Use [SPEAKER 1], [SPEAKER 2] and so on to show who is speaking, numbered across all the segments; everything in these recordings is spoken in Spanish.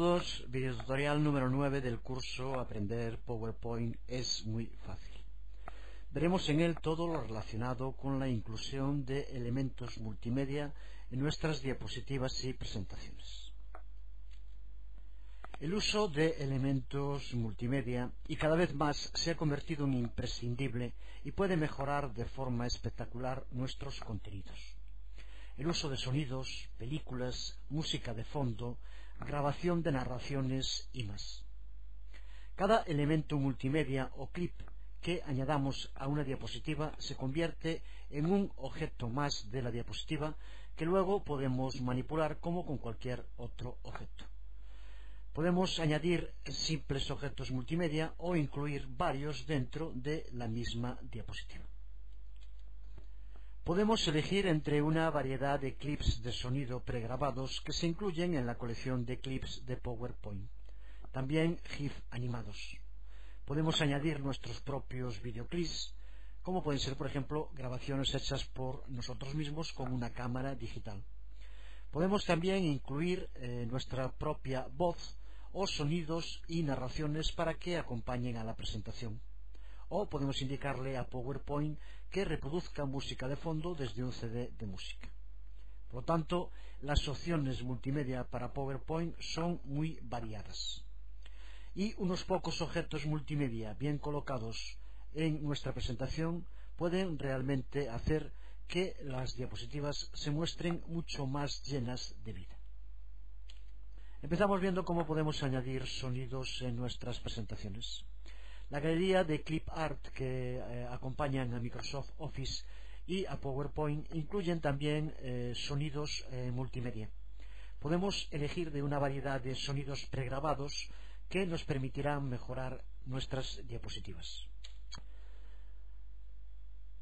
[SPEAKER 1] Todos, tutorial número 9 del curso Aprender PowerPoint es muy fácil. Veremos en él todo lo relacionado con la inclusión de elementos multimedia en nuestras diapositivas y presentaciones. El uso de elementos multimedia y cada vez más se ha convertido en imprescindible y puede mejorar de forma espectacular nuestros contenidos el uso de sonidos, películas, música de fondo, grabación de narraciones y más. Cada elemento multimedia o clip que añadamos a una diapositiva se convierte en un objeto más de la diapositiva que luego podemos manipular como con cualquier otro objeto. Podemos añadir simples objetos multimedia o incluir varios dentro de la misma diapositiva. Podemos elegir entre una variedad de clips de sonido pregrabados que se incluyen en la colección de clips de PowerPoint. También GIF animados. Podemos añadir nuestros propios videoclips, como pueden ser, por ejemplo, grabaciones hechas por nosotros mismos con una cámara digital. Podemos también incluir eh, nuestra propia voz o sonidos y narraciones para que acompañen a la presentación o podemos indicarle a PowerPoint que reproduzca música de fondo desde un CD de música. Por lo tanto, las opciones multimedia para PowerPoint son muy variadas. Y unos pocos objetos multimedia bien colocados en nuestra presentación pueden realmente hacer que las diapositivas se muestren mucho más llenas de vida. Empezamos viendo cómo podemos añadir sonidos en nuestras presentaciones. La galería de clip art que eh, acompañan a Microsoft Office y a PowerPoint incluyen también eh, sonidos eh, multimedia. Podemos elegir de una variedad de sonidos pregrabados que nos permitirán mejorar nuestras diapositivas.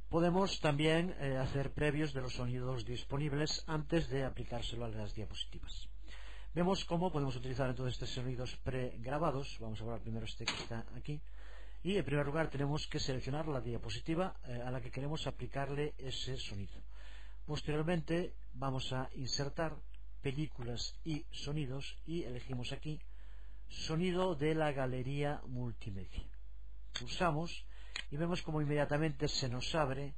[SPEAKER 1] Podemos también hacer previos de los sonidos disponibles antes de aplicárselo a las diapositivas. Vemos cómo podemos utilizar entonces estos sonidos pregrabados. Vamos a ver primero este que está aquí y en primer lugar tenemos que seleccionar la diapositiva eh, a la que queremos aplicarle ese sonido. Posteriormente vamos a insertar películas y sonidos y elegimos aquí sonido de la galería multimedia. Pulsamos y vemos como inmediatamente se nos abre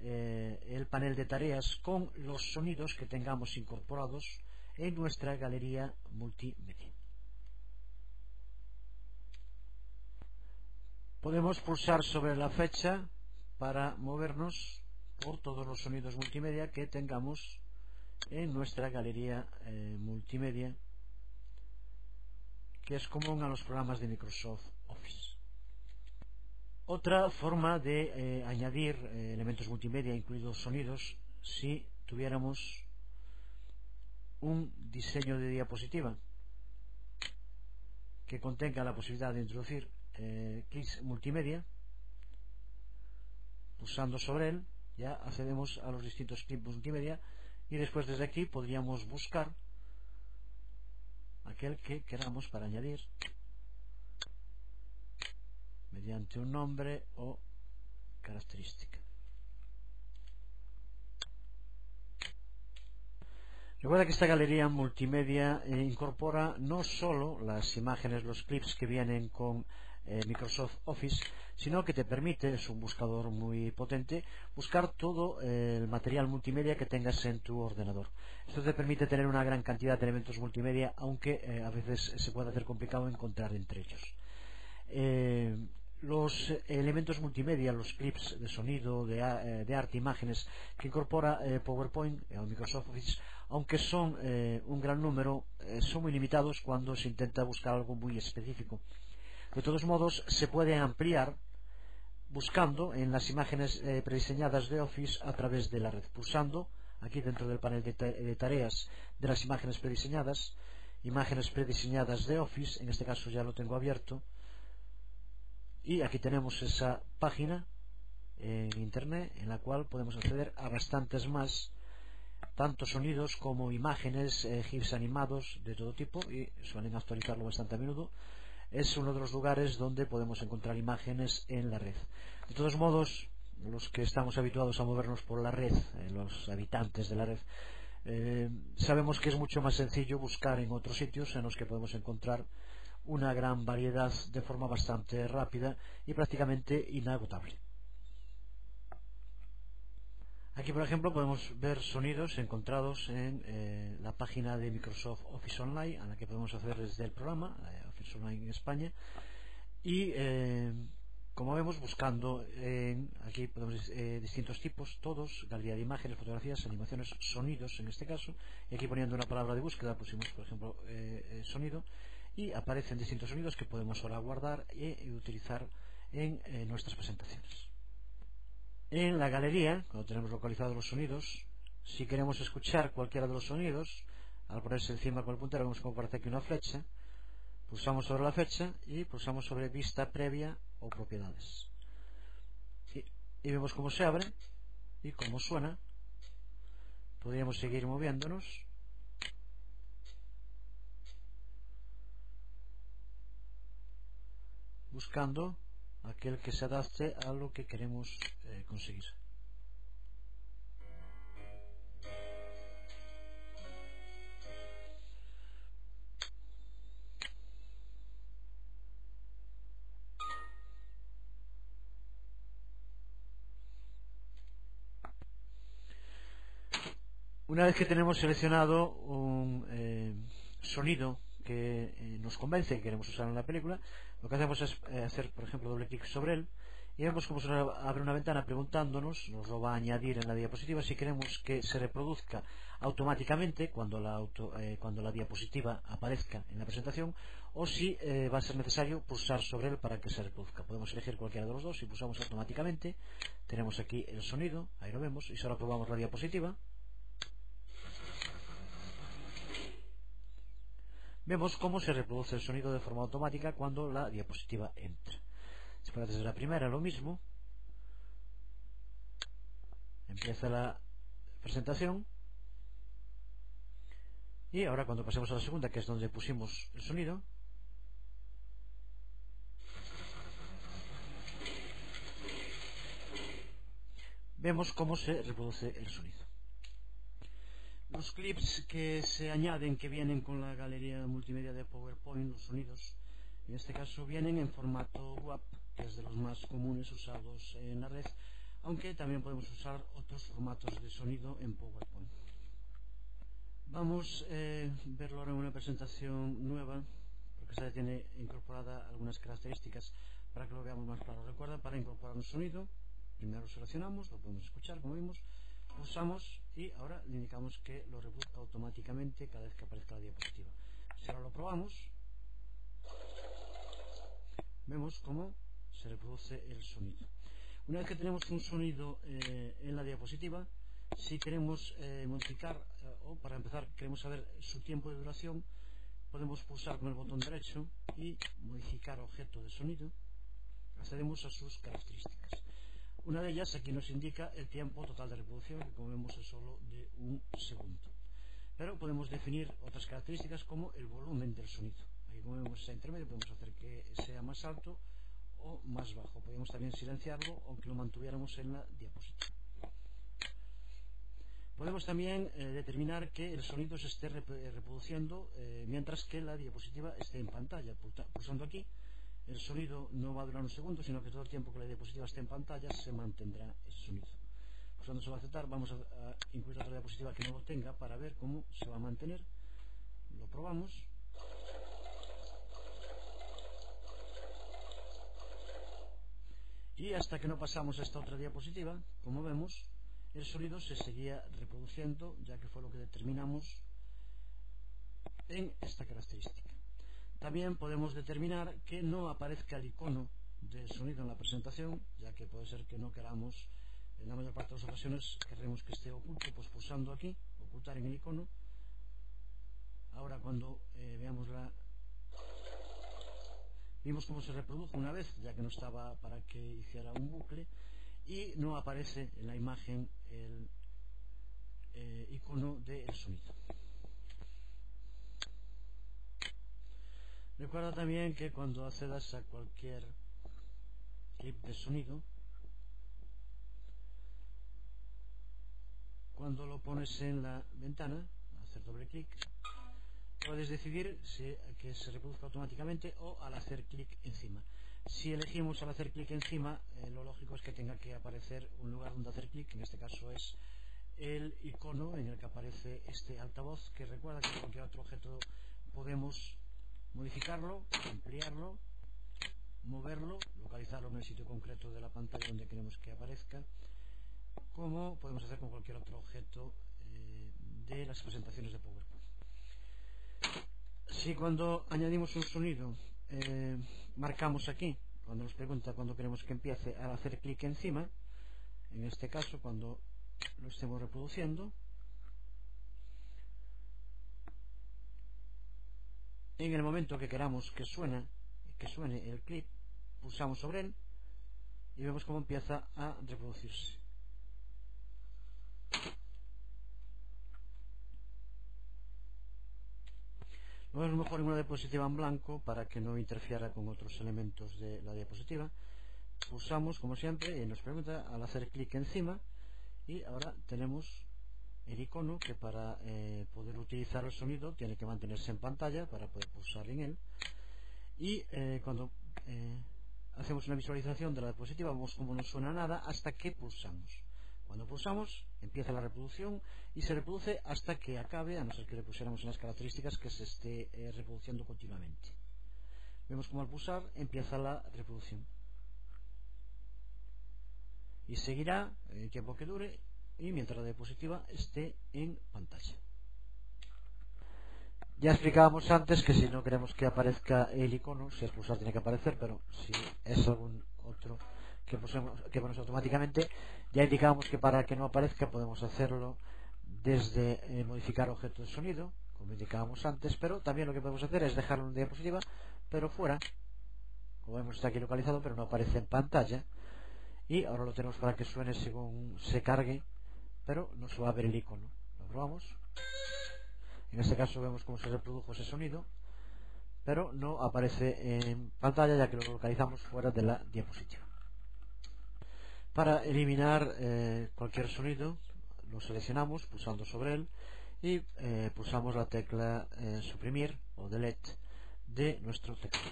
[SPEAKER 1] eh, el panel de tareas con los sonidos que tengamos incorporados en nuestra galería multimedia. Podemos pulsar sobre la fecha para movernos por todos los sonidos multimedia que tengamos en nuestra galería eh, multimedia que es común a los programas de Microsoft Office. Otra forma de eh, añadir eh, elementos multimedia, incluidos sonidos, si tuviéramos un diseño de diapositiva que contenga la posibilidad de introducir eh, clics multimedia pulsando sobre él ya accedemos a los distintos clips multimedia y después desde aquí podríamos buscar aquel que queramos para añadir mediante un nombre o característica. Recuerda que esta galería multimedia eh, incorpora no solo las imágenes, los clips que vienen con eh, Microsoft Office, sino que te permite, es un buscador muy potente, buscar todo eh, el material multimedia que tengas en tu ordenador. Esto te permite tener una gran cantidad de elementos multimedia, aunque a veces se puede hacer complicado encontrar entre ellos los elementos multimedia, los clips de sonido, de, eh, arte, imágenes que incorpora eh, PowerPoint o Microsoft Office, aunque son eh, un gran número, son muy limitados cuando se intenta buscar algo muy específico. De todos modos, se puede ampliar buscando en las imágenes prediseñadas de Office a través de la red, pulsando aquí dentro del panel de tareas de las imágenes prediseñadas, imágenes prediseñadas de Office, en este caso ya lo tengo abierto, y aquí tenemos esa página en internet en la cual podemos acceder a bastantes más tanto sonidos como imágenes, eh, GIFs animados de todo tipo y suelen actualizarlo bastante a menudo es uno de los lugares donde podemos encontrar imágenes en la red de todos modos los que estamos habituados a movernos por la red, eh, los habitantes de la red eh, sabemos que es mucho más sencillo buscar en otros sitios en los que podemos encontrar una gran variedad de forma bastante rápida y prácticamente inagotable. Aquí, por ejemplo, podemos ver sonidos encontrados en eh, la página de Microsoft Office Online, a la que podemos hacer desde el programa, eh, Online en España, y eh, como vemos, buscando aquí podemos distintos tipos, todos, galería de imágenes, fotografías, animaciones, sonidos en este caso, y aquí poniendo una palabra de búsqueda pusimos, por ejemplo, sonido, y aparecen distintos sonidos que podemos ahora guardar y utilizar en nuestras presentaciones. En la galería, cuando tenemos localizados los sonidos, si queremos escuchar cualquiera de los sonidos, al ponerse encima con el puntero vemos como aparece aquí una flecha, pulsamos sobre la flecha y pulsamos sobre vista previa o propiedades. Y, y vemos cómo se abre y cómo suena. Podríamos seguir moviéndonos. Buscando aquel que se adapte a lo que queremos eh, conseguir. Una vez que tenemos seleccionado un eh, sonido que eh, nos convence que queremos usar en la película, lo que hacemos es eh, hacer, por ejemplo, doble clic sobre él y vemos cómo se abre una ventana preguntándonos, nos lo va a añadir en la diapositiva, si queremos que se reproduzca automáticamente cuando la, eh, cuando la diapositiva aparezca en la presentación o si va a ser necesario pulsar sobre él para que se reproduzca. Podemos elegir cualquiera de los dos, si pulsamos automáticamente tenemos aquí el sonido, ahí lo vemos, y ahora probamos la diapositiva vemos cómo se reproduce el sonido de forma automática cuando la diapositiva entra. Si fuera desde la primera lo mismo, empieza la presentación y ahora cuando pasemos a la segunda, que es donde pusimos el sonido, vemos cómo se reproduce el sonido. Los clips que se añaden, que vienen con la galería multimedia de PowerPoint, los sonidos, en este caso vienen en formato WAP, que es de los más comunes usados en la red, aunque también podemos usar otros formatos de sonido en PowerPoint. Vamos a eh, verlo ahora en una presentación nueva, porque esta tiene incorporada algunas características para que lo veamos más claro. Recuerda, para incorporar un sonido, primero seleccionamos, lo podemos escuchar, como vimos, pulsamos y ahora le indicamos que lo reproduzca automáticamente cada vez que aparezca la diapositiva. Si ahora lo probamos, vemos cómo se reproduce el sonido. Una vez que tenemos un sonido eh, en la diapositiva, si queremos eh, modificar eh, o para empezar queremos saber su tiempo de duración, podemos pulsar con el botón derecho y modificar objeto de sonido. Accedemos a sus características. Una de ellas aquí nos indica el tiempo total de reproducción, que como vemos es solo de un segundo. Pero podemos definir otras características como el volumen del sonido. Aquí como vemos está intermedio, podemos hacer que sea más alto o más bajo. Podemos también silenciarlo, aunque lo mantuviéramos en la diapositiva. Podemos también eh, determinar que el sonido se esté eh, reproduciendo eh, mientras que la diapositiva esté en pantalla, pulsando aquí el sonido no va a durar un segundo, sino que todo el tiempo que la diapositiva esté en pantalla se mantendrá ese sonido. Pulsando sobre aceptar vamos a, a, incluir otra diapositiva que no lo tenga para ver cómo se va a mantener. Lo probamos. Y hasta que no pasamos a esta otra diapositiva, como vemos, el sonido se seguía reproduciendo, ya que fue lo que determinamos en esta característica. También podemos determinar que no aparezca el icono de sonido en la presentación, ya que puede ser que no queramos, en la mayor parte de las ocasiones queremos que esté oculto, pues pulsando aquí, ocultar en el icono. Ahora cuando eh, veamos la... Vimos cómo se reproduce una vez, ya que no estaba para que hiciera un bucle, y no aparece en la imagen el eh, icono del sonido. Recuerda también que cuando accedas a cualquier clip de sonido, cuando lo pones en la ventana, hacer doble clic, puedes decidir si, que se reproduzca automáticamente o al hacer clic encima. Si elegimos al hacer clic encima, eh, lo lógico es que tenga que aparecer un lugar donde hacer clic, en este caso es el icono en el que aparece este altavoz, que recuerda que cualquier otro objeto podemos modificarlo, ampliarlo, moverlo, localizarlo en el sitio concreto de la pantalla donde queremos que aparezca, como podemos hacer con cualquier otro objeto eh, de las presentaciones de PowerPoint. Si cuando añadimos un sonido eh, marcamos aquí, cuando nos pregunta cuando queremos que empiece, al hacer clic encima, en este caso cuando lo estemos reproduciendo, en el momento que queramos que suene, que suene el clip, pulsamos sobre él y vemos cómo empieza a reproducirse. Lo es mejor en una diapositiva en blanco para que no interfiera con otros elementos de la diapositiva. Pulsamos, como siempre, y nos pregunta al hacer clic encima y ahora tenemos el icono que para eh, poder utilizar el sonido tiene que mantenerse en pantalla para poder pulsar en él. Y eh, cuando eh, hacemos una visualización de la diapositiva vemos cómo no suena nada hasta que pulsamos. Cuando pulsamos empieza la reproducción y se reproduce hasta que acabe a no ser que le pusiéramos en las características que se esté reproduciendo continuamente. Vemos como al pulsar empieza la reproducción. Y seguirá el tiempo que dure y mientras la diapositiva esté en pantalla. Ya explicábamos antes que si no queremos que aparezca el icono, si es pulsar tiene que aparecer, pero si es algún otro que, que ponemos automáticamente, ya indicábamos que para que no aparezca podemos hacerlo desde eh, modificar objeto de sonido, como indicábamos antes, pero también lo que podemos hacer es dejarlo en diapositiva, pero fuera, como vemos está aquí localizado, pero no aparece en pantalla, y ahora lo tenemos para que suene según se cargue pero no se va a ver el icono lo probamos en este caso vemos cómo se reprodujo ese sonido pero no aparece en pantalla ya que lo localizamos fuera de la diapositiva. Para eliminar eh, cualquier sonido lo seleccionamos pulsando sobre él y eh, pulsamos la tecla eh, suprimir o delete de nuestro teclado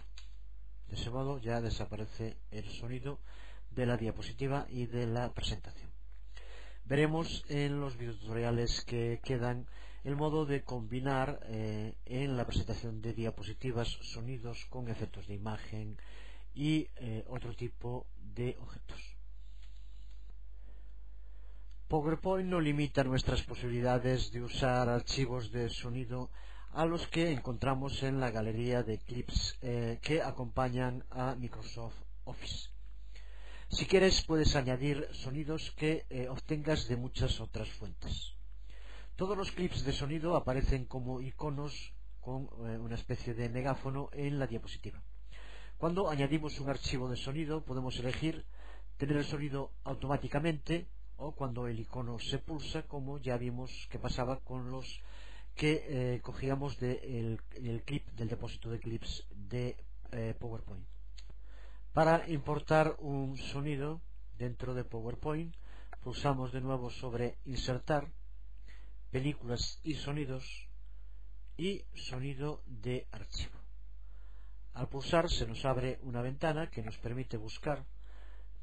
[SPEAKER 1] de ese modo ya desaparece el sonido de la diapositiva y de la presentación. Veremos en los videotutoriales que quedan el modo de combinar eh, en la presentación de diapositivas sonidos con efectos de imagen y eh, otro tipo de objetos. PowerPoint no limita nuestras posibilidades de usar archivos de sonido a los que encontramos en la galería de clips eh, que acompañan a Microsoft Office. Si quieres puedes añadir sonidos que eh, obtengas de muchas otras fuentes. Todos los clips de sonido aparecen como iconos con eh, una especie de megáfono en la diapositiva. Cuando añadimos un archivo de sonido podemos elegir tener el sonido automáticamente o cuando el icono se pulsa como ya vimos que pasaba con los que eh, cogíamos del clip del depósito de clips de PowerPoint. Para importar un sonido dentro de PowerPoint, pulsamos de nuevo sobre Insertar, Películas y Sonidos y Sonido de archivo. Al pulsar se nos abre una ventana que nos permite buscar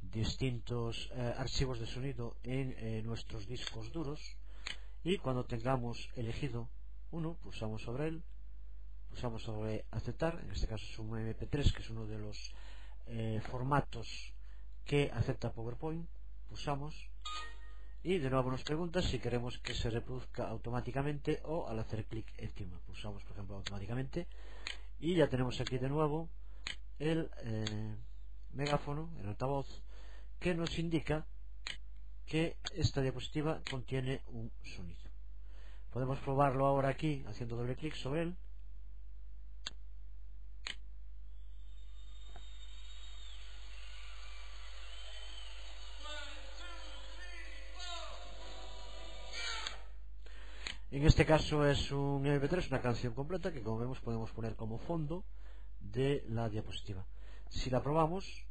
[SPEAKER 1] distintos eh, archivos de sonido en eh, nuestros discos duros y cuando tengamos elegido uno, pulsamos sobre él, pulsamos sobre aceptar, en este caso es un MP3 que es uno de los eh, formatos que acepta PowerPoint, pulsamos y de nuevo nos pregunta si queremos que se reproduzca automáticamente o al hacer clic encima. Pulsamos por ejemplo automáticamente y ya tenemos aquí de nuevo el eh, megáfono, el altavoz, que nos indica que esta diapositiva contiene un sonido. Podemos probarlo ahora aquí haciendo doble clic sobre él En este caso es un MP3, una canción completa que como vemos podemos poner como fondo de la diapositiva. Si la probamos,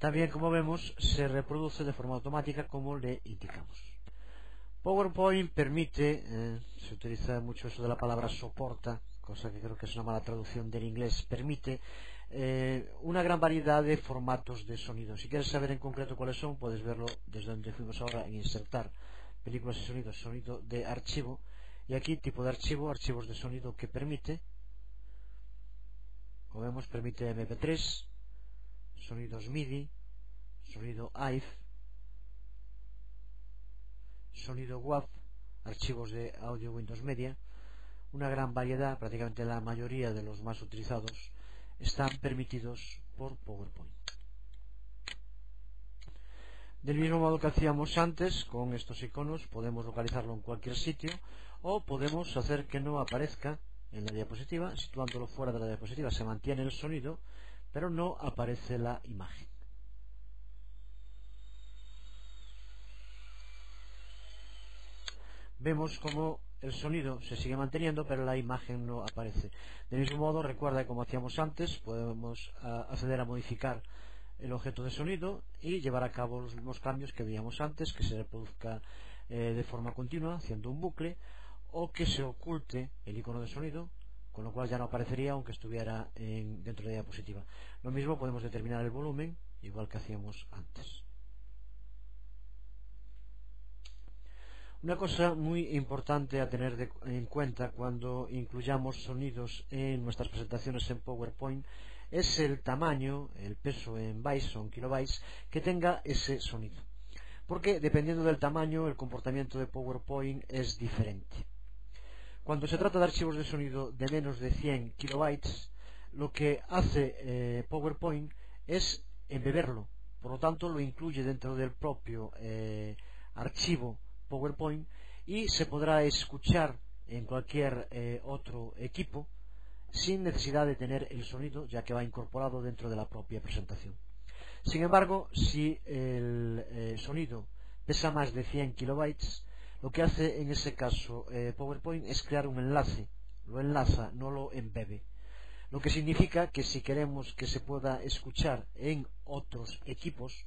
[SPEAKER 1] También, como vemos, se reproduce de forma automática como le indicamos. PowerPoint permite, eh, se utiliza mucho eso de la palabra soporta, cosa que creo que es una mala traducción del inglés, permite eh, una gran variedad de formatos de sonido. Si quieres saber en concreto cuáles son, puedes verlo desde donde fuimos ahora en insertar películas y sonidos, sonido de archivo, y aquí tipo de archivo, archivos de sonido que permite, como vemos permite MP3, sonidos MIDI, sonido AIF, sonido WAV, archivos de audio Windows Media, una gran variedad, prácticamente la mayoría de los más utilizados, están permitidos por PowerPoint. Del mismo modo que hacíamos antes, con estos iconos podemos localizarlo en cualquier sitio o podemos hacer que no aparezca en la diapositiva, situándolo fuera de la diapositiva se mantiene el sonido, pero no aparece la imagen. Vemos como el sonido se sigue manteniendo, pero la imagen no aparece. Del mismo modo, recuerda que como hacíamos antes, podemos ah, acceder a modificar el objeto de sonido y llevar a cabo los mismos cambios que veíamos antes, que se reproduzca eh, de forma continua, haciendo un bucle, o que se oculte el icono de sonido, con lo cual ya no aparecería aunque estuviera dentro de la diapositiva. Lo mismo podemos determinar el volumen, igual que hacíamos antes. Una cosa muy importante a tener en cuenta cuando incluyamos sonidos en nuestras presentaciones en PowerPoint es el tamaño, el peso en bytes o en kilobytes que tenga ese sonido. Porque dependiendo del tamaño, el comportamiento de PowerPoint es diferente. Cuando se trata de archivos de sonido de menos de 100 kilobytes, lo que hace eh, PowerPoint es embeberlo. Por lo tanto, lo incluye dentro del propio eh, archivo PowerPoint y se podrá escuchar en cualquier eh, otro equipo sin necesidad de tener el sonido ya que va incorporado dentro de la propia presentación. Sin embargo, si el eh, sonido pesa más de 100 kilobytes, lo que hace en ese caso eh, PowerPoint es crear un enlace, lo enlaza, no lo embebe. Lo que significa que si queremos que se pueda escuchar en otros equipos,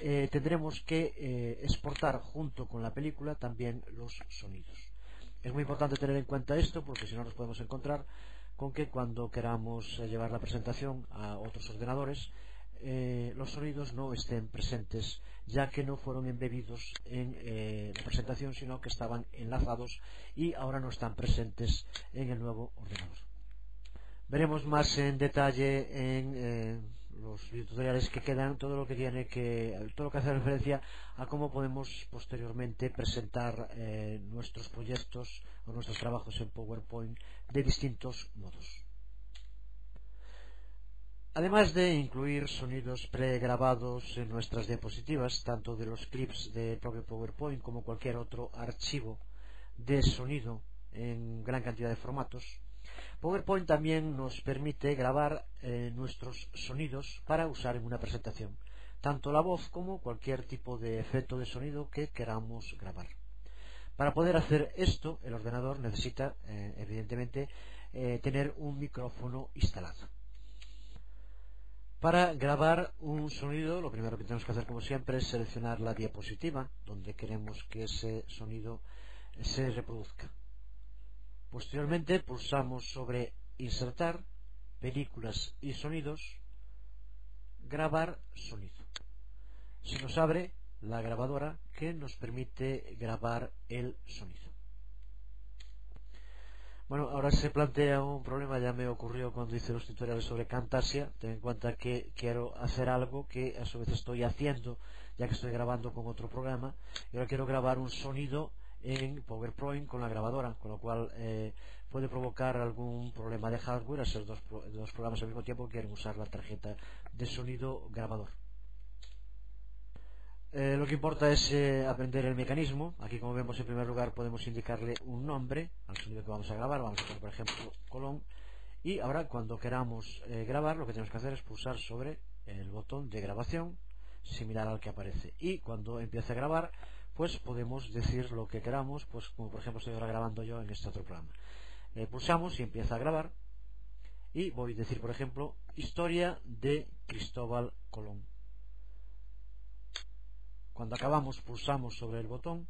[SPEAKER 1] eh, tendremos que eh, exportar junto con la película también los sonidos. Es muy importante tener en cuenta esto porque si no nos podemos encontrar con que cuando queramos eh, llevar la presentación a otros ordenadores los sonidos no estén presentes ya que no fueron embebidos en la presentación sino que estaban enlazados y ahora no están presentes en el nuevo ordenador. Veremos más en detalle en los tutoriales que quedan todo lo que tiene que todo lo que hace referencia a cómo podemos posteriormente presentar eh, nuestros proyectos o nuestros trabajos en PowerPoint de distintos modos. Además de incluir sonidos pregrabados en nuestras diapositivas, tanto de los clips de propio PowerPoint como cualquier otro archivo de sonido en gran cantidad de formatos, PowerPoint también nos permite grabar eh, nuestros sonidos para usar en una presentación, tanto la voz como cualquier tipo de efecto de sonido que queramos grabar. Para poder hacer esto, el ordenador necesita, eh, evidentemente, eh, tener un micrófono instalado. Para grabar un sonido, lo primero que tenemos que hacer, como siempre, es seleccionar la diapositiva donde queremos que ese sonido se reproduzca. Posteriormente pulsamos sobre Insertar, Películas y Sonidos, Grabar sonido. Se nos abre la grabadora que nos permite grabar el sonido. Bueno, ahora se plantea un problema, ya me ocurrió cuando hice los tutoriales sobre Camtasia. Ten en cuenta que quiero hacer algo que a su vez estoy haciendo, ya que estoy grabando con otro programa. Y ahora quiero grabar un sonido en PowerPoint con la grabadora, con lo cual eh, puede provocar algún problema de hardware ser dos, dos programas al mismo tiempo que quieren usar la tarjeta de sonido grabador. Eh, lo que importa es eh, aprender el mecanismo. Aquí, como vemos, en primer lugar podemos indicarle un nombre al sonido que vamos a grabar. Vamos a poner, por ejemplo, colón. Y ahora, cuando queramos grabar, lo que tenemos que hacer es pulsar sobre el botón de grabación, similar al que aparece. Y cuando empiece a grabar, pues podemos decir lo que queramos, pues como por ejemplo estoy ahora grabando yo en este otro programa. Eh, pulsamos y empieza a grabar y voy a decir por ejemplo historia de Cristóbal Colón. Cuando acabamos pulsamos sobre el botón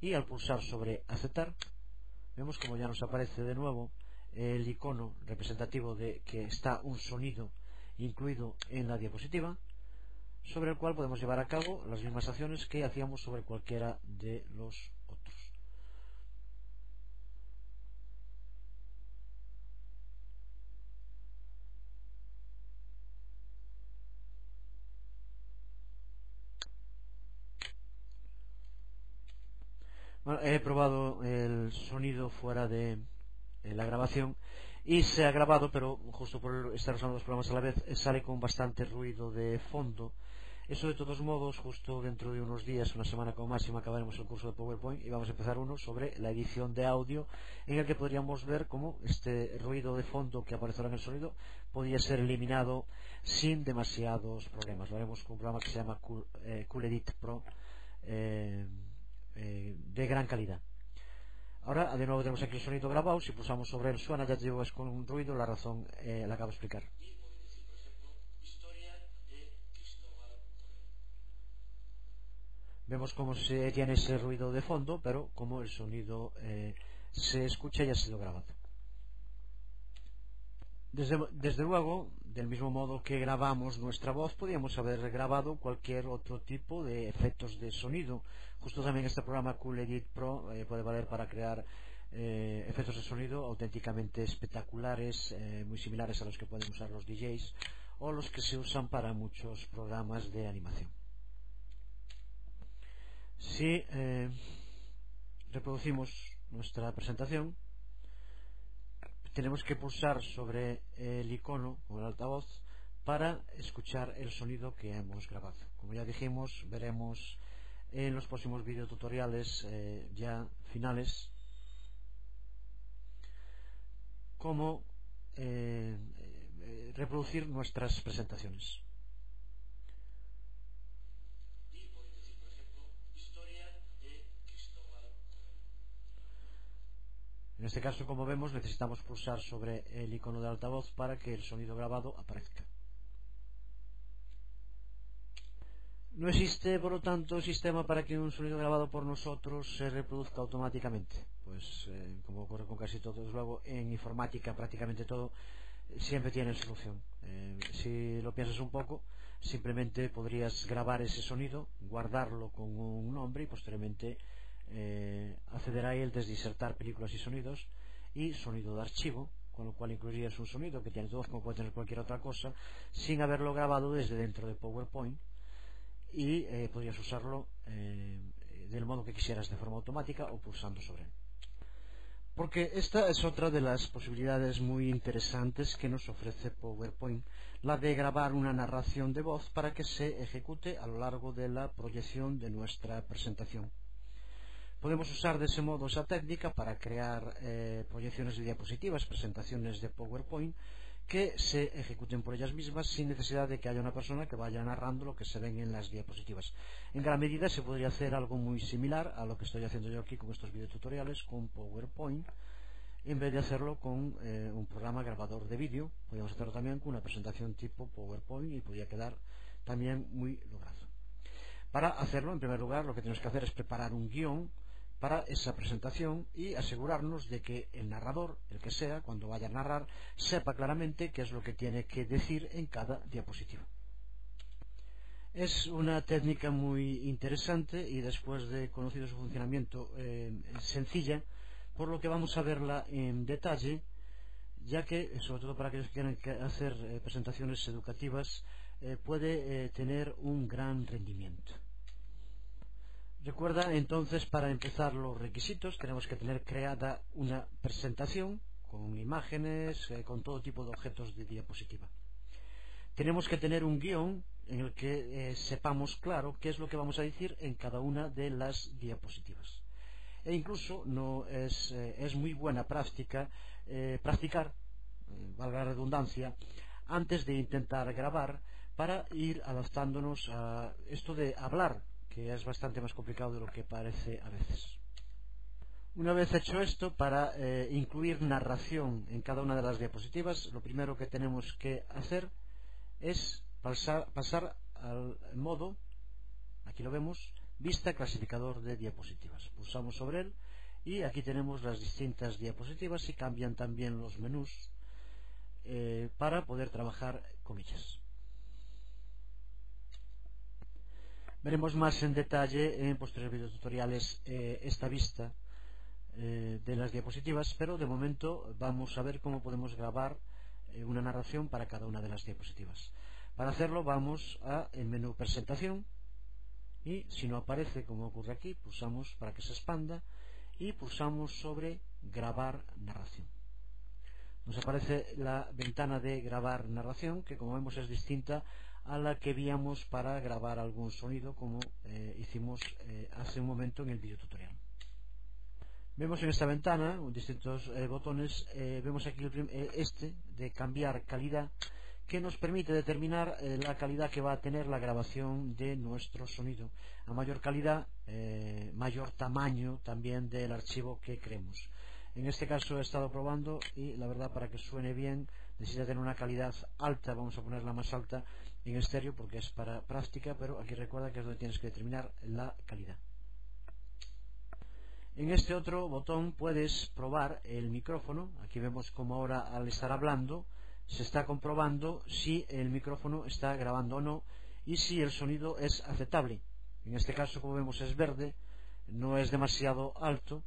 [SPEAKER 1] y al pulsar sobre aceptar vemos como ya nos aparece de nuevo el icono representativo de que está un sonido incluido en la diapositiva sobre el cual podemos llevar a cabo las mismas acciones que hacíamos sobre cualquiera de los otros. He probado el sonido fuera de la grabación y se ha grabado, pero justo por estar usando los programas a la vez, sale con bastante ruido de fondo. Eso de todos modos, justo dentro de unos días, una semana como máximo, acabaremos el curso de PowerPoint y vamos a empezar uno sobre la edición de audio, en el que podríamos ver cómo este ruido de fondo que aparece ahora en el sonido podría ser eliminado sin demasiados problemas. Lo haremos con un programa que se llama Cool, eh, Edit Pro eh, eh, de gran calidad. Ahora, de nuevo tenemos aquí el sonido grabado. Si pulsamos sobre él suena, ya te digo, es con un ruido. La razón la acabo de explicar. Vemos cómo se tiene ese ruido de fondo, pero como el sonido eh, se escucha y ha sido grabado. Desde, luego, del mismo modo que grabamos nuestra voz, podríamos haber grabado cualquier otro tipo de efectos de sonido. Justo también este programa Cool Edit Pro eh, puede valer para crear eh, efectos de sonido auténticamente espectaculares, muy similares a los que pueden usar los DJs o los que se usan para muchos programas de animación. Si reproducimos nuestra presentación, tenemos que pulsar sobre el icono o el altavoz para escuchar el sonido que hemos grabado. Como ya dijimos, veremos en los próximos videotutoriales eh, ya finales cómo eh, eh, reproducir nuestras presentaciones. En este caso, como vemos, necesitamos pulsar sobre el icono de altavoz para que el sonido grabado aparezca. No existe, por lo tanto, sistema para que un sonido grabado por nosotros se reproduzca automáticamente. Pues, eh, como ocurre con casi todos, luego en informática prácticamente todo siempre tiene solución. Eh, si lo piensas un poco, simplemente podrías grabar ese sonido, guardarlo con un nombre y posteriormente eh, a él desde insertar películas y sonidos y sonido de archivo, con lo cual incluirías un sonido que tiene voz como puede tener cualquier otra cosa, sin haberlo grabado desde dentro de PowerPoint y eh, podrías usarlo eh, del modo que quisieras de forma automática o pulsando sobre él. Porque esta es otra de las posibilidades muy interesantes que nos ofrece PowerPoint, la de grabar una narración de voz para que se ejecute a lo largo de la proyección de nuestra presentación. Podemos usar dese modo esa técnica para crear eh, proyecciones de diapositivas, presentaciones de PowerPoint, que se ejecuten por ellas mismas sin necesidad de que haya una persona que vaya narrando lo que se ven en las diapositivas. En gran medida se podría hacer algo muy similar a lo que estoy haciendo yo aquí con estos videotutoriales con PowerPoint, en vez de hacerlo con eh, un programa grabador de vídeo. Podríamos hacerlo también con una presentación tipo PowerPoint y podría quedar también muy logrado. Para hacerlo, en primer lugar, lo que tenemos que hacer es preparar un guión para esa presentación y asegurarnos de que el narrador, el que sea, cuando vaya a narrar, sepa claramente qué es lo que tiene que decir en cada diapositiva. Es una técnica muy interesante y después de conocido su funcionamiento eh, sencilla, por lo que vamos a verla en detalle, ya que, sobre todo para aquellos que quieran hacer eh, presentaciones educativas, eh, puede tener un gran rendimiento. Recuerda entonces para empezar los requisitos tenemos que tener creada una presentación con imágenes, eh, con todo tipo de objetos de diapositiva. Tenemos que tener un guion en el que eh, sepamos claro qué es lo que vamos a decir en cada una de las diapositivas. E incluso no es, eh, es muy buena práctica practicar, valga la redundancia, antes de intentar grabar para ir adaptándonos a esto de hablar que es bastante más complicado de lo que parece a veces. Una vez hecho esto, para eh, incluir narración en cada una de las diapositivas, lo primero que tenemos que hacer es pasar, al modo aquí lo vemos, vista clasificador de diapositivas. Pulsamos sobre él y aquí tenemos las distintas diapositivas y cambian también los menús eh, para poder trabajar con ellas. Veremos más en detalle en posteriores videotutoriales eh, esta vista eh, de las diapositivas, pero de momento vamos a ver cómo podemos grabar una narración para cada una de las diapositivas. Para hacerlo vamos a el menú presentación y si no aparece como ocurre aquí, pulsamos para que se expanda y pulsamos sobre grabar narración. Nos aparece la ventana de grabar narración que como vemos es distinta a la que víamos para grabar algún sonido como eh, hicimos eh, hace un momento en el video tutorial. Vemos en esta ventana distintos eh, botones, vemos aquí este de cambiar calidad que nos permite determinar la calidad que va a tener la grabación de nuestro sonido. A mayor calidad, mayor tamaño también del archivo que creemos. En este caso he estado probando y la verdad para que suene bien necesita tener una calidad alta, vamos a ponerla más alta en estéreo porque es para práctica, pero aquí recuerda que es donde tienes que determinar la calidad. En este otro botón puedes probar el micrófono, aquí vemos como ahora al estar hablando se está comprobando si el micrófono está grabando o no y si el sonido es aceptable. En este caso, como vemos, es verde, no es demasiado alto.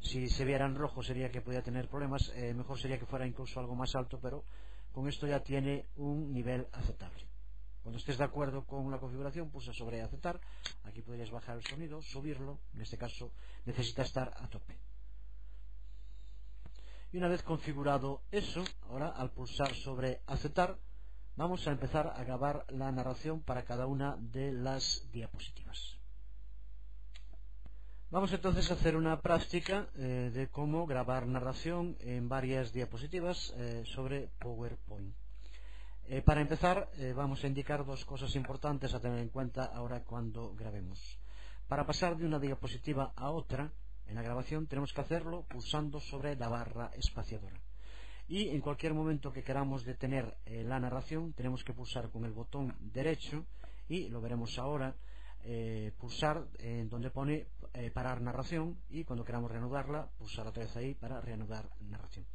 [SPEAKER 1] Si se viera en rojo sería que podía tener problemas. Eh, mejor sería que fuera incluso algo más alto, pero con esto ya tiene un nivel aceptable. Cuando estés de acuerdo con la configuración, pulsa sobre aceptar. Aquí podrías bajar el sonido, subirlo. En este caso necesita estar a tope. Y una vez configurado eso, ahora al pulsar sobre aceptar, vamos a empezar a grabar la narración para cada una de las diapositivas. Vamos entonces a hacer una práctica eh, de cómo grabar narración en varias diapositivas eh, sobre PowerPoint. Eh, para empezar, vamos a indicar dos cosas importantes a tener en cuenta ahora cuando grabemos. Para pasar de una diapositiva a otra, en la grabación tenemos que hacerlo pulsando sobre la barra espaciadora. Y en cualquier momento que queramos detener la narración tenemos que pulsar con el botón derecho y lo veremos ahora eh, pulsar en donde pone eh, parar narración y cuando queramos reanudarla pulsar otra vez ahí para reanudar narración.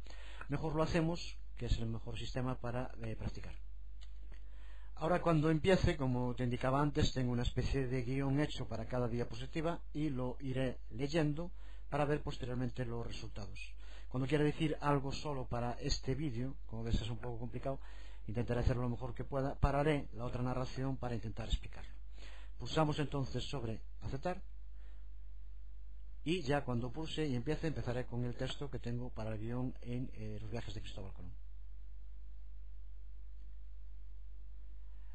[SPEAKER 1] Mejor lo hacemos que es el mejor sistema para practicar. Ahora cuando empiece, como te indicaba antes, tengo una especie de guion hecho para cada diapositiva y lo iré leyendo para ver posteriormente los resultados. Cuando quiera decir algo solo para este vídeo, como ves es un poco complicado, intentaré hacerlo lo mejor que pueda, pararé la otra narración para intentar explicarlo. Pulsamos entonces sobre aceptar y ya cuando pulse y empiece empezaré con el texto que tengo para el guion en eh, los viajes de Cristóbal Colón.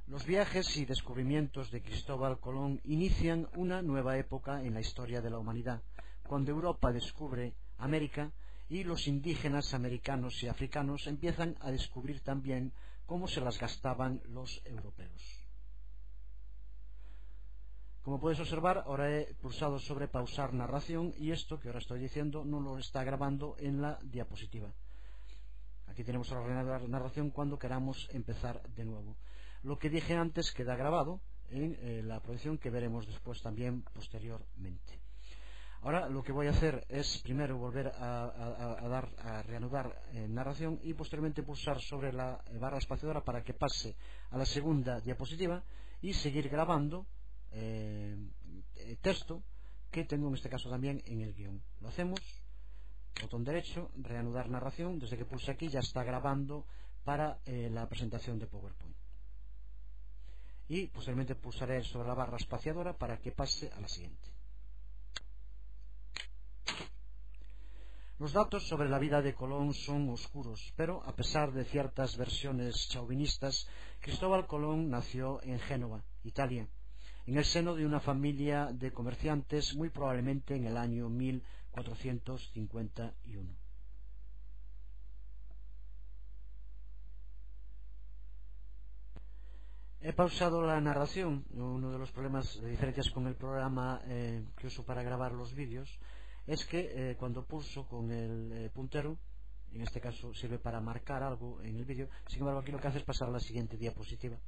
[SPEAKER 1] Los viajes y descubrimientos de Cristóbal Colón inician una nueva época en la historia de la humanidad, cuando Europa descubre América y los indígenas americanos y africanos empiezan a descubrir también cómo se las gastaban los europeos. Como puedes observar, ahora he pulsado sobre pausar narración y esto que ahora estoy diciendo no lo está grabando en la diapositiva. Aquí tenemos la narración cuando queramos empezar de nuevo. Lo que dije antes queda grabado en eh, la proyección que veremos después también posteriormente. Ahora lo que voy a hacer es primero volver a, dar, a reanudar eh, narración y posteriormente pulsar sobre la barra espaciadora para que pase a la segunda diapositiva y seguir grabando eh, texto que tengo en este caso también en el guion. Lo hacemos, botón derecho, reanudar narración, desde que pulse aquí ya está grabando para la presentación de PowerPoint y posteriormente pulsaré sobre la barra espaciadora para que pase a la siguiente. Los datos sobre la vida de Colón son oscuros, pero a pesar de ciertas versiones chauvinistas, Cristóbal Colón nació en Génova, Italia, en el seno de una familia de comerciantes muy probablemente en el año 1451. He pausado la narración, uno de los problemas de diferencias con el programa eh, que uso para grabar los vídeos es que eh, cuando pulso con el eh, puntero, en este caso sirve para marcar algo en el vídeo, sin embargo aquí lo que hace es pasar a la siguiente diapositiva.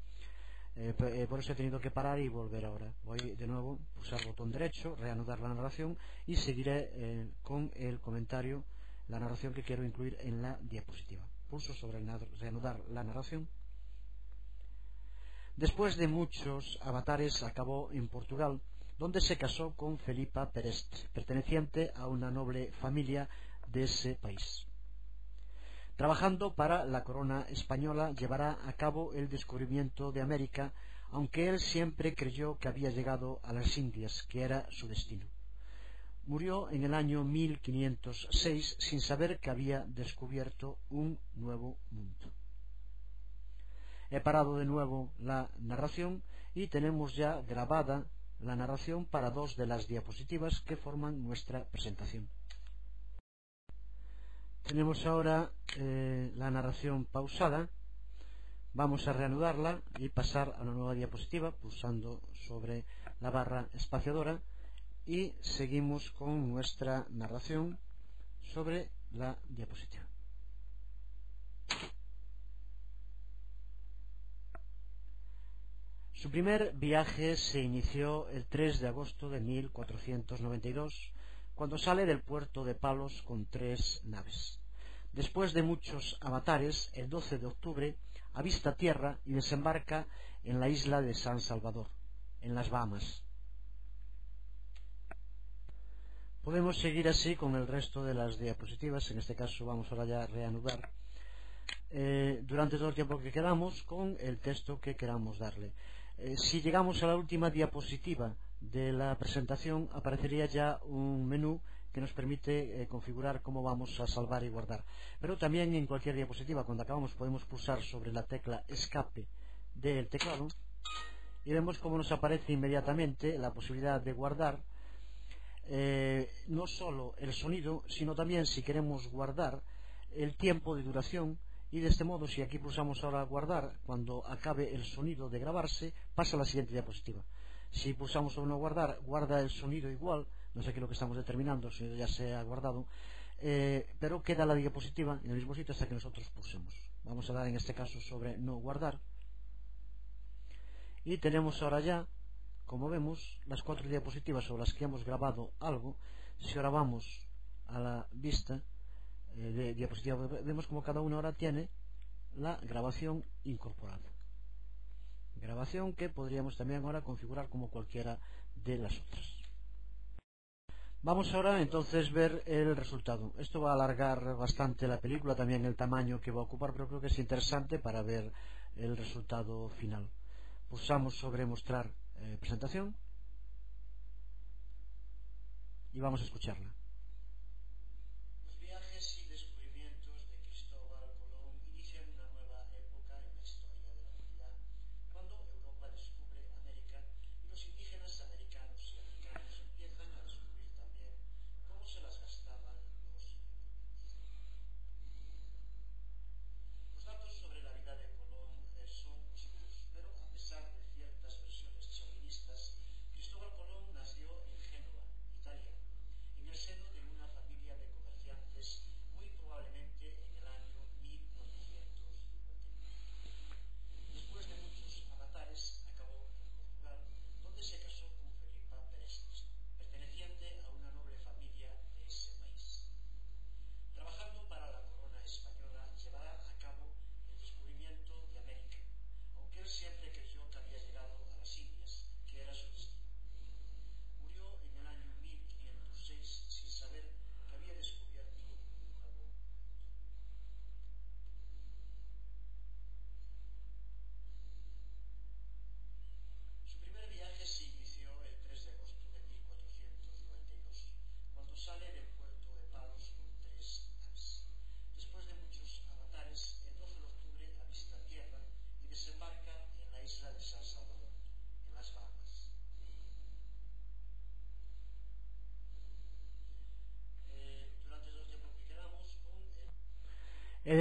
[SPEAKER 1] Eh, eh, por eso he tenido que parar y volver ahora. Voy de nuevo, pulsar botón derecho, reanudar la narración y seguiré eh, con el comentario, la narración que quiero incluir en la diapositiva. Pulso sobre reanudar la narración. Después de muchos avatares acabó en Portugal, donde se casó con Felipa Perest, perteneciente a una noble familia de ese país. Trabajando para la corona española llevará a cabo el descubrimiento de América, aunque él siempre creyó que había llegado a las Indias, que era su destino. Murió en el año 1506 sin saber que había descubierto un nuevo mundo. He parado de nuevo la narración y tenemos ya grabada la narración para dos de las diapositivas que forman nuestra presentación. Tenemos ahora eh, la narración pausada. Vamos a reanudarla y pasar a la nueva diapositiva pulsando sobre la barra espaciadora y seguimos con nuestra narración sobre la diapositiva. Su primer viaje se inició el 3 de agosto de 1492 cuando sale del puerto de Palos con tres naves. Después de muchos avatares, el 12 de octubre avista tierra y desembarca en la isla de San Salvador, en las Bahamas. Podemos seguir así con el resto de las diapositivas, en este caso vamos ahora ya a reanudar eh, durante todo el tiempo que quedamos con el texto que queramos darle. Eh, si llegamos a la última diapositiva de la presentación aparecería ya un menú que nos permite eh, configurar cómo vamos a salvar y guardar. Pero también en cualquier diapositiva, cuando acabamos, podemos pulsar sobre la tecla escape del teclado y vemos cómo nos aparece inmediatamente la posibilidad de guardar eh, no solo el sonido, sino también si queremos guardar el tiempo de duración y de este modo, si aquí pulsamos ahora guardar, cuando acabe el sonido de grabarse, pasa a la siguiente diapositiva. Si pulsamos sobre no guardar, guarda el sonido igual, no sé qué es lo que estamos determinando, el sonido ya se ha guardado, eh, pero queda la diapositiva en el mismo sitio hasta que nosotros pulsemos. Vamos a dar en este caso sobre no guardar. Y tenemos ahora ya, como vemos, las cuatro diapositivas sobre las que hemos grabado algo. Si ahora vamos a la vista eh, de diapositiva, vemos como cada una ahora tiene la grabación incorporada grabación que podríamos también ahora configurar como cualquiera de las otras. Vamos ahora entonces ver el resultado. Esto va a alargar bastante la película, también el tamaño que va a ocupar, pero creo que es interesante para ver el resultado final. Pulsamos sobre mostrar eh, presentación y vamos a escucharla.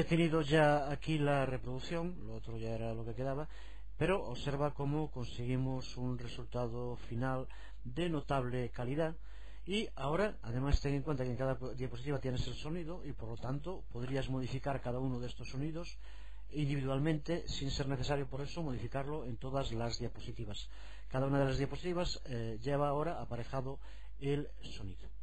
[SPEAKER 1] He detenido ya aquí la reproducción, lo otro ya era lo que quedaba, pero observa cómo conseguimos un resultado final de notable calidad y ahora además ten en cuenta que en cada diapositiva tienes el sonido y por lo tanto podrías modificar cada uno de estos sonidos individualmente sin ser necesario por eso modificarlo en todas las diapositivas. Cada una de las diapositivas eh, lleva ahora aparejado el sonido.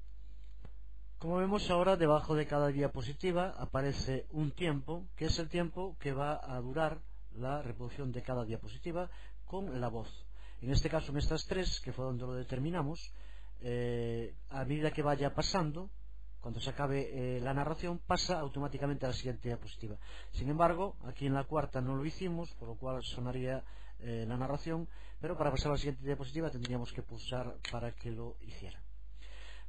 [SPEAKER 1] Como vemos ahora, debajo de cada diapositiva aparece un tiempo, que es el tiempo que va a durar la reproducción de cada diapositiva con la voz. En este caso, en estas tres, que fue donde lo determinamos, eh, a medida que vaya pasando, cuando se acabe eh, la narración, pasa automáticamente a la siguiente diapositiva. Sin embargo, aquí en la cuarta no lo hicimos, por lo cual sonaría eh, la narración, pero para pasar a la siguiente diapositiva tendríamos que pulsar para que lo hiciera.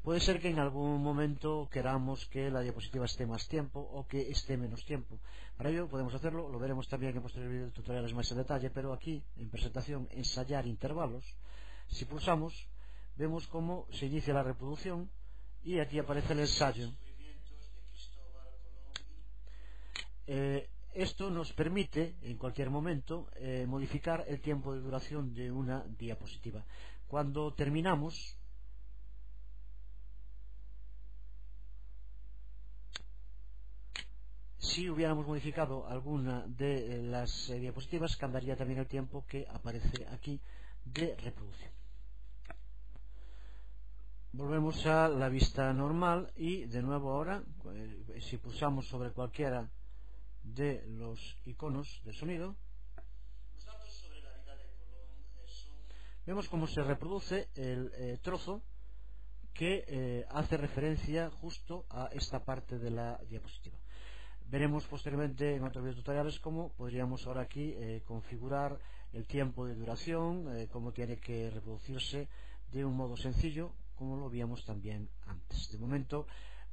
[SPEAKER 1] Puede ser que en algún momento queramos que la diapositiva esté más tiempo o que esté menos tiempo. Para ello podemos hacerlo, lo veremos también en posteriores tutoriales más en detalle, pero aquí en presentación ensayar intervalos, si pulsamos vemos cómo se inicia la reproducción y aquí aparece el ensayo. Eh, esto nos permite, en cualquier momento, eh, modificar el tiempo de duración de una diapositiva. Cuando terminamos, si hubiéramos modificado alguna de eh, las diapositivas, cambiaría también el tiempo que aparece aquí de reproducción. Volvemos a la vista normal y de nuevo ahora eh, si pulsamos sobre cualquiera de los iconos de sonido vemos cómo se reproduce el eh, trozo que eh, hace referencia justo a esta parte de la diapositiva veremos posteriormente en otros tutoriales cómo podríamos ahora aquí configurar el tiempo de duración cómo tiene que reproducirse de un modo sencillo como lo víamos también antes. De momento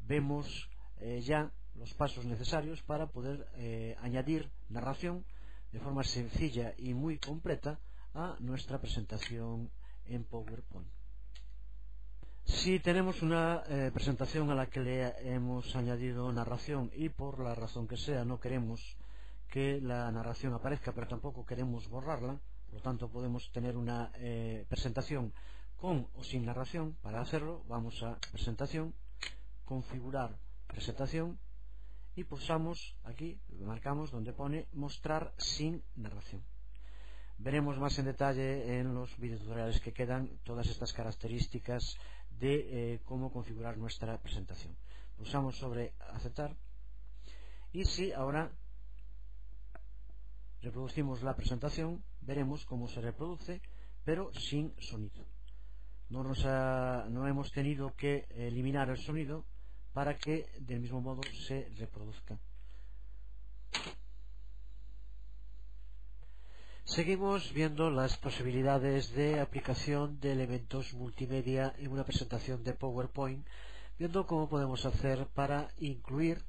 [SPEAKER 1] vemos eh, ya los pasos necesarios para poder eh, añadir narración de forma sencilla y muy completa a nuestra presentación en PowerPoint. Sí, tenemos una eh, presentación a la que le hemos añadido narración y por la razón que sea no queremos que la narración aparezca, pero tampoco queremos borrarla. Por lo tanto, podemos tener una eh, presentación con o sin narración. Para hacerlo, vamos a presentación, configurar presentación y pulsamos aquí, marcamos donde pone mostrar sin narración. Veremos más en detalle en los videotutoriales que quedan todas estas características de eh, cómo configurar nuestra presentación. Pulsamos sobre aceptar y si ahora reproducimos la presentación veremos cómo se reproduce pero sin sonido no, no hemos tenido que eliminar el sonido para que del mismo modo se reproduzca. Seguimos viendo las posibilidades de aplicación de elementos multimedia en una presentación de PowerPoint, viendo cómo podemos hacer para incluir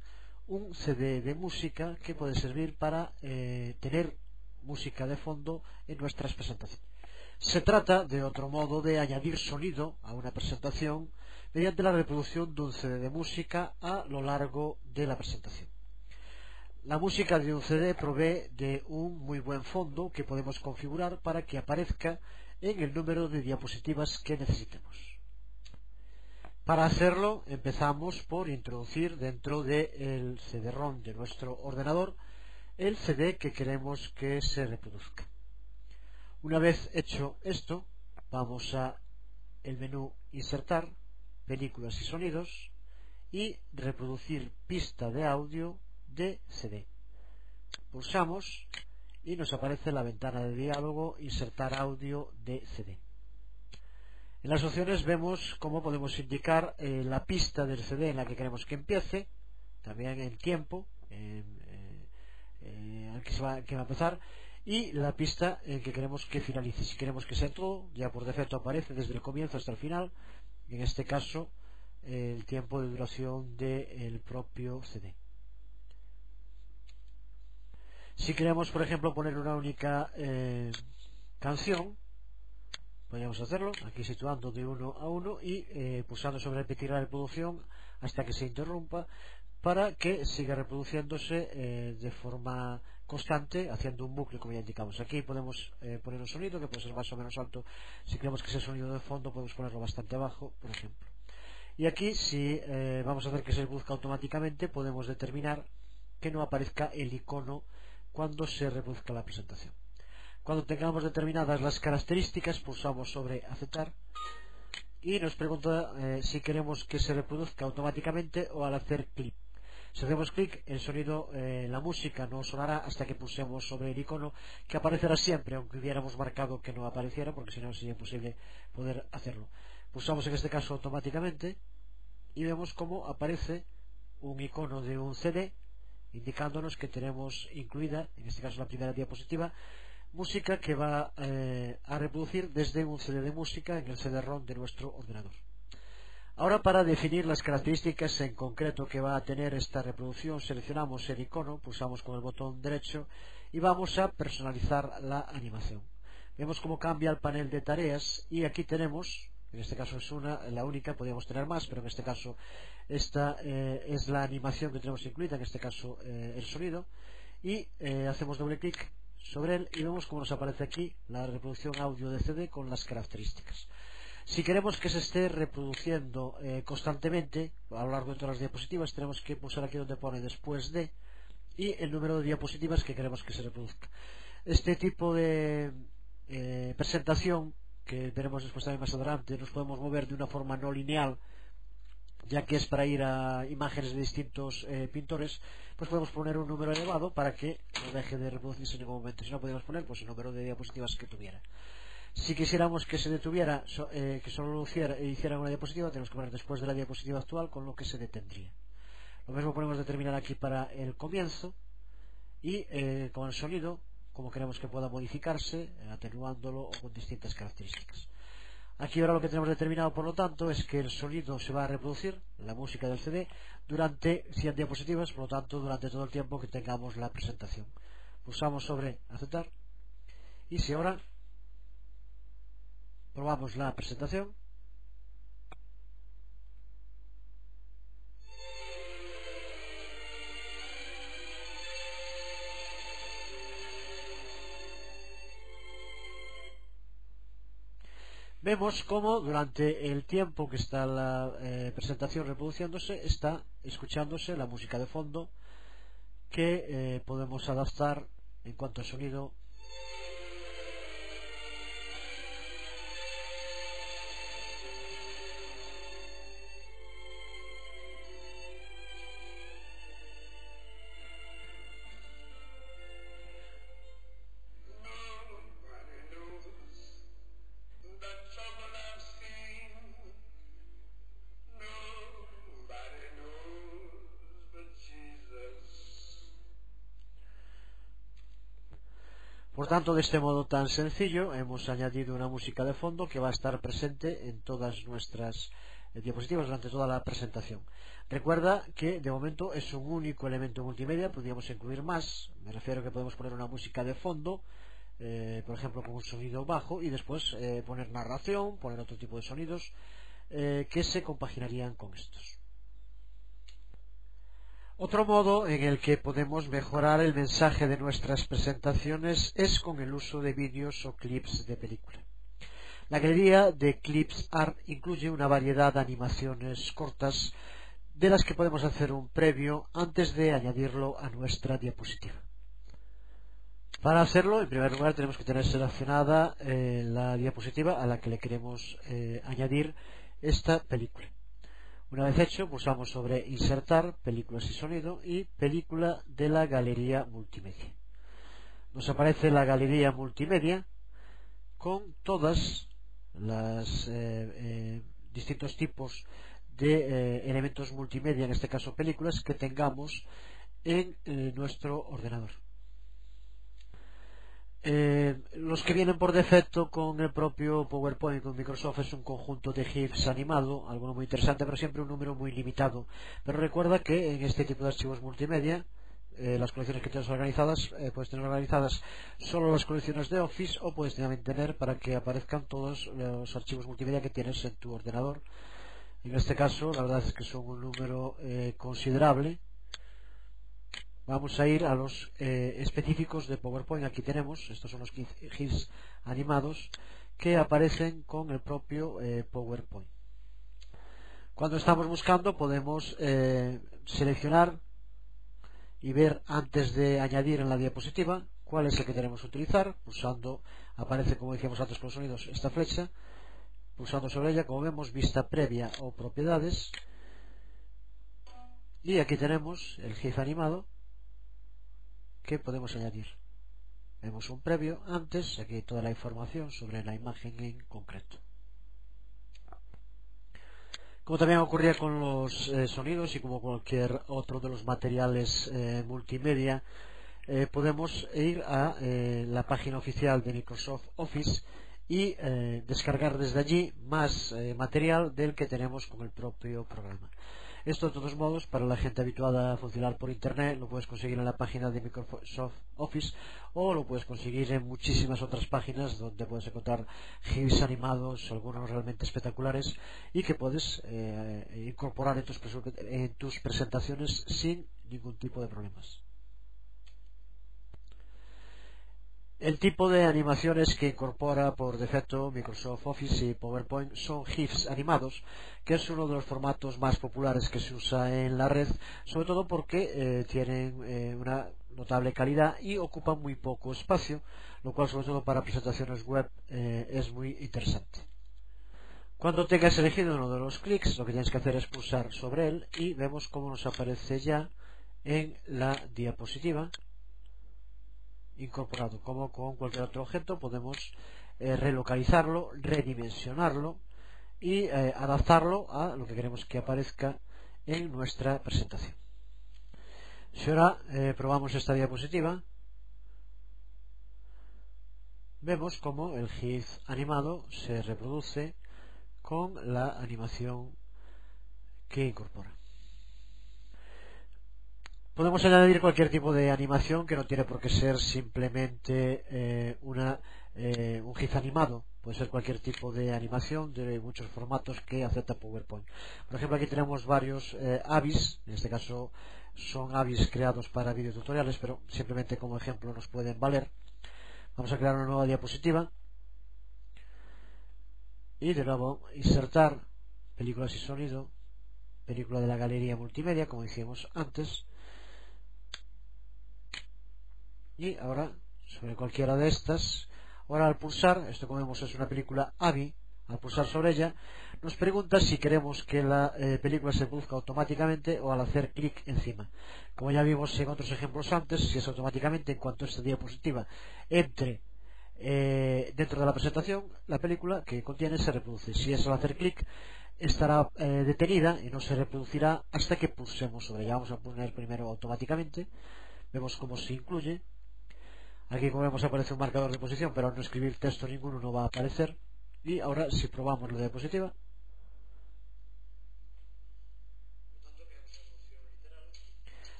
[SPEAKER 1] un CD de música que puede servir para eh, tener música de fondo en nuestras presentaciones. Se trata, de otro modo, de añadir sonido a una presentación mediante la reproducción de un CD de música a lo largo de la presentación. La música de un CD provee de un muy buen fondo que podemos configurar para que aparezca en el número de diapositivas que necesitemos. Para hacerlo empezamos por introducir dentro del CD-ROM de nuestro ordenador el CD que queremos que se reproduzca. Una vez hecho esto, vamos a el menú Insertar, Películas y Sonidos y Reproducir pista de audio de CD. Pulsamos y nos aparece la ventana de diálogo Insertar audio de CD. En las opciones vemos cómo podemos indicar eh, la pista del CD en la que queremos que empiece, también el tiempo eh, eh, al que, se va, va a empezar y la pista en que queremos que finalice. Si queremos que sea todo, ya por defecto aparece desde el comienzo hasta el final. En este caso, el tiempo de duración del propio CD. Si queremos, por ejemplo, poner una única eh, canción, podríamos hacerlo, aquí situando de uno a uno y eh, pulsando sobre repetir la reproducción hasta que se interrumpa para que siga reproduciéndose eh, de forma constante haciendo un bucle como ya indicamos. Aquí podemos poner un sonido que puede ser más o menos alto. Si queremos que ese sonido de fondo podemos ponerlo bastante bajo por ejemplo. Y aquí si vamos a hacer que se busque automáticamente podemos determinar que no aparezca el icono cuando se reproduzca la presentación. Cuando tengamos determinadas las características, pulsamos sobre aceptar y nos pregunta eh, si queremos que se reproduzca automáticamente o al hacer clic. Si hacemos clic, el sonido, eh, la música no sonará hasta que pulsemos sobre el icono que aparecerá siempre, aunque hubiéramos marcado que no apareciera, porque si no sería imposible poder hacerlo. Pulsamos en este caso automáticamente y vemos cómo aparece un icono de un CD indicándonos que tenemos incluida, en este caso la primera diapositiva, música que va eh, a reproducir desde un CD de música en el CD-ROM de nuestro ordenador. Ahora para definir las características en concreto que va a tener esta reproducción seleccionamos el icono, pulsamos con el botón derecho y vamos a personalizar la animación. Vemos cómo cambia el panel de tareas y aquí tenemos, en este caso es una, la única, podríamos tener más, pero en este caso esta eh, es la animación que tenemos incluida, en este caso eh, el sonido y eh, hacemos doble clic sobre él y vemos cómo nos aparece aquí la reproducción audio de CD con las características. Si queremos que se esté reproduciendo constantemente a lo largo de todas las diapositivas, tenemos que pulsar aquí donde pone después de y el número de diapositivas que queremos que se reproduzca. Este tipo de presentación, que veremos después también más adelante, nos podemos mover de una forma no lineal, ya que es para ir a imágenes de distintos eh, pintores, pues podemos poner un número elevado para que no deje de reproducirse en ningún momento. Si no, podemos poner pues el número de diapositivas que tuviera. Si quisiéramos que se detuviera, eh, que solo lo hiciera, una diapositiva, tenemos que poner después de la diapositiva actual con lo que se detendría. Lo mismo podemos determinar aquí para el comienzo y eh, con el sonido, como queremos que pueda modificarse, atenuándolo o con distintas características. Aquí ahora lo que tenemos determinado, por lo tanto, es que el sonido se va a reproducir, la música del CD, durante 100 diapositivas, por lo tanto, durante todo el tiempo que tengamos la presentación. Pulsamos sobre aceptar y si ahora Probamos la presentación. Vemos cómo durante el tiempo que está la eh, presentación reproduciéndose está escuchándose la música de fondo que eh, podemos adaptar en cuanto al sonido Por tanto, de este modo tan sencillo, hemos añadido una música de fondo que va a estar presente en todas nuestras eh, diapositivas durante toda la presentación. Recuerda que de momento es un único elemento multimedia, podríamos incluir más, me refiero a que podemos poner una música de fondo, eh, por ejemplo con un sonido bajo, y después eh, poner narración, poner otro tipo de sonidos que se compaginarían con estos. Otro modo en el que podemos mejorar el mensaje de nuestras presentaciones es con el uso de vídeos o clips de película. La galería de Clips Art incluye una variedad de animaciones cortas de las que podemos hacer un previo antes de añadirlo a nuestra diapositiva. Para hacerlo, en primer lugar, tenemos que tener seleccionada eh, la diapositiva a la que le queremos eh, añadir esta película. Una vez hecho, pulsamos sobre Insertar, Películas y Sonido y Película de la Galería Multimedia. Nos aparece la Galería Multimedia con todas las eh, eh, distintos tipos de eh, elementos multimedia, en este caso películas, que tengamos en nuestro ordenador. Eh, los que vienen por defecto con el propio PowerPoint con Microsoft es un conjunto de GIFs animado, algo muy interesante, pero siempre un número muy limitado. Pero recuerda que en este tipo de archivos multimedia, eh, las colecciones que tienes organizadas, eh, puedes tener organizadas solo las colecciones de Office o puedes también tener para que aparezcan todos los archivos multimedia que tienes en tu ordenador. En este caso, la verdad es que son un número considerable Vamos a ir a los eh, específicos de PowerPoint. Aquí tenemos, estos son los GIFs animados que aparecen con el propio eh, PowerPoint. Cuando estamos buscando podemos eh, seleccionar y ver antes de añadir en la diapositiva cuál es el que tenemos que utilizar. Pulsando, aparece como decíamos antes con los sonidos, esta flecha. Pulsando sobre ella, como vemos, vista previa o propiedades. Y aquí tenemos el GIF animado que podemos añadir. Vemos un previo antes, aquí toda la información sobre la imagen en concreto. Como también ocurría con los eh, sonidos y como cualquier otro de los materiales eh, multimedia, eh, podemos ir a la página oficial de Microsoft Office y descargar desde allí más material del que tenemos con el propio programa. Esto, de todos modos, para la gente habituada a funcionar por Internet, lo puedes conseguir en la página de Microsoft Office o lo puedes conseguir en muchísimas otras páginas donde puedes encontrar GIFs animados, algunos realmente espectaculares y que puedes eh, incorporar en tus, en tus presentaciones sin ningún tipo de problemas. El tipo de animaciones que incorpora por defecto Microsoft Office y PowerPoint son GIFs animados, que es uno de los formatos más populares que se usa en la red, sobre todo porque eh, tienen eh, una notable calidad y ocupan muy poco espacio, lo cual sobre todo para presentaciones web eh, es muy interesante. Cuando tengas elegido uno de los clics, lo que tienes que hacer es pulsar sobre él y vemos cómo nos aparece ya en la diapositiva incorporado. Como con cualquier otro objeto podemos eh, relocalizarlo, redimensionarlo y eh, adaptarlo a lo que queremos que aparezca en nuestra presentación. Si ahora eh, probamos esta diapositiva, vemos como el GIF animado se reproduce con la animación que incorpora. Podemos añadir cualquier tipo de animación que no tiene por qué ser simplemente eh, eh, un GIF animado. Puede ser cualquier tipo de animación de muchos formatos que acepta PowerPoint. Por ejemplo, aquí tenemos varios eh, AVIs. En este caso son AVIs creados para videotutoriales, pero simplemente como ejemplo nos pueden valer. Vamos a crear una nueva diapositiva. Y de nuevo insertar películas y sonido. Película de la galería multimedia, como hicimos antes y ahora sobre cualquiera de estas ahora al pulsar esto como vemos es una película AVI al pulsar sobre ella nos pregunta si queremos que la eh, película se produzca automáticamente o al hacer clic encima. Como ya vimos en otros ejemplos antes si es automáticamente en cuanto esta diapositiva entre eh, dentro de la presentación la película que contiene se reproduce. Si es al hacer clic estará eh, detenida y no se reproducirá hasta que pulsemos sobre ella. Vamos a poner primero automáticamente vemos cómo se incluye Aquí como vemos aparece un marcador de posición, pero al no escribir texto ninguno no va a aparecer. Y ahora si probamos la diapositiva,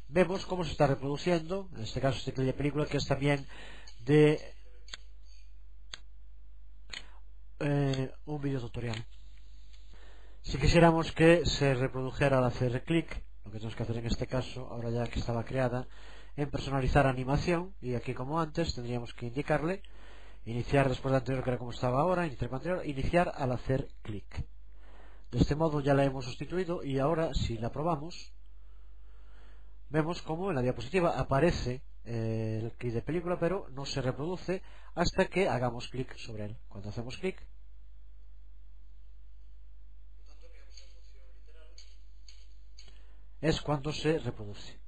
[SPEAKER 1] vemos cómo se está reproduciendo, en este caso este clip de película, que es también de eh, un video tutorial. Si quisiéramos que se reprodujera al hacer clic, lo que tenemos que hacer en este caso, ahora ya que estaba creada, en personalizar animación y aquí como antes tendríamos que indicarle iniciar después de anterior que era como estaba ahora iniciar anterior, iniciar al hacer clic. De este modo ya la hemos sustituido y ahora si la probamos vemos como en la diapositiva aparece eh, el clic de película pero no se reproduce hasta que hagamos clic sobre él. Cuando hacemos clic es cuando se reproduce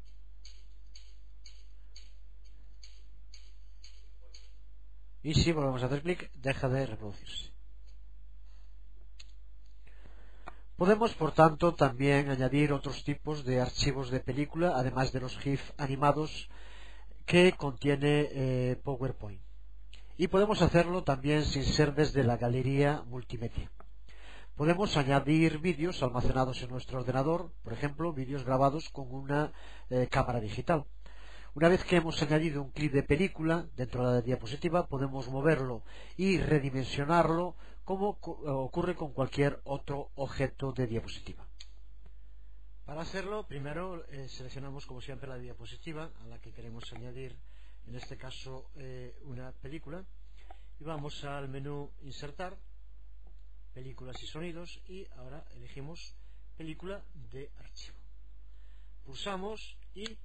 [SPEAKER 1] y si volvemos a hacer clic deja de reproducirse. Podemos, por tanto, también añadir otros tipos de archivos de película, además de los GIF animados que contiene eh, PowerPoint. Y podemos hacerlo también sin ser desde la galería multimedia. Podemos añadir vídeos almacenados en nuestro ordenador, por ejemplo, vídeos grabados con una eh, cámara digital. Una vez que hemos añadido un clip de película dentro de la diapositiva, podemos moverlo y redimensionarlo como ocurre con cualquier otro objeto de diapositiva. Para hacerlo, primero eh, seleccionamos como siempre la diapositiva a la que queremos añadir, en este caso, eh, una película. Y vamos al menú Insertar, Películas y Sonidos, y ahora elegimos Película de archivo. Pulsamos y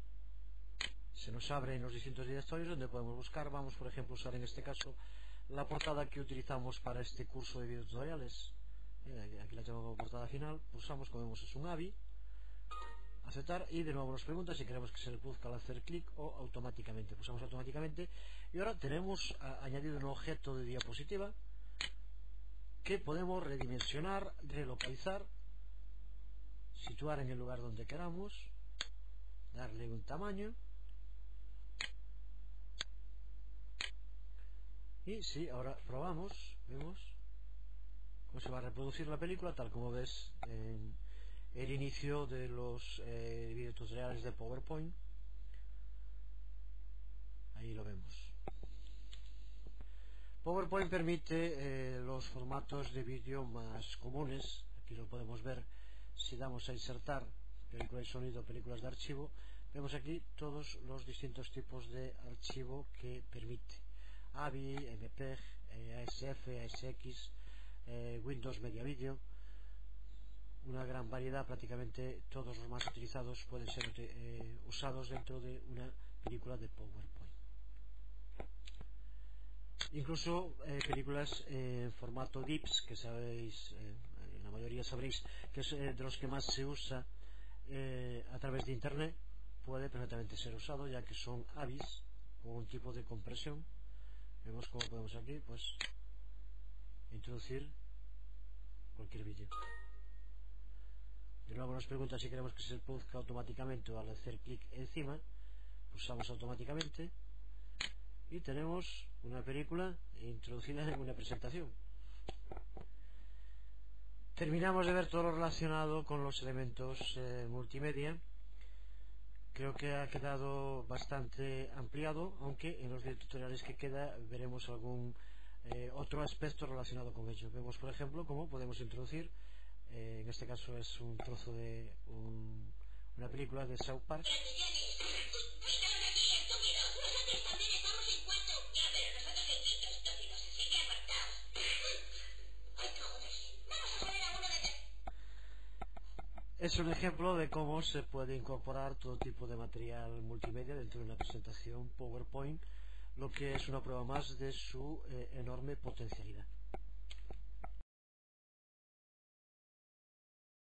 [SPEAKER 1] se nos abren los distintos directorios donde podemos buscar. Vamos, por ejemplo, usar en este caso la portada que utilizamos para este curso de videotutoriales. Aquí la como portada final. Pulsamos, como vemos, es un AVI. Aceptar y de nuevo nos pregunta si queremos que se le produzca al hacer clic o automáticamente. Pulsamos automáticamente y ahora tenemos añadido un objeto de diapositiva que podemos redimensionar, relocalizar, situar en el lugar donde queramos, darle un tamaño Y sí, ahora probamos, vemos cómo se va a reproducir la película, tal como ves en el inicio de los eh, videotutoriales de PowerPoint. Ahí lo vemos. PowerPoint permite eh, los formatos de vídeo más comunes. Aquí lo podemos ver si damos a insertar película de sonido, películas de archivo. Vemos aquí todos los distintos tipos de archivo que permite. AVI, MPEG, ASF, ASX, eh, Windows Media Video, una gran variedad, prácticamente todos los más utilizados pueden ser eh, usados dentro de una película de PowerPoint. Incluso eh, películas en formato DIPS, que sabéis, la mayoría sabréis que es de los que más se usa a través de Internet, puede perfectamente ser usado ya que son AVIs con un tipo de compresión vemos cómo podemos aquí pues introducir cualquier vídeo de nuevo nos pregunta si queremos que se produzca automáticamente o al hacer clic encima pulsamos automáticamente. Y tenemos una película introducida en una presentación. Terminamos de ver todo lo relacionado con los elementos eh, multimedia creo que ha quedado bastante ampliado, aunque en los tutoriales que queda veremos algún eh, otro aspecto relacionado con ello. Vemos, por ejemplo, cómo podemos introducir, eh, en este caso es un trozo de un, una película de South Park. Es un ejemplo de cómo se puede incorporar todo tipo de material multimedia dentro de una presentación PowerPoint, lo que es una prueba más de su eh, enorme potencialidad.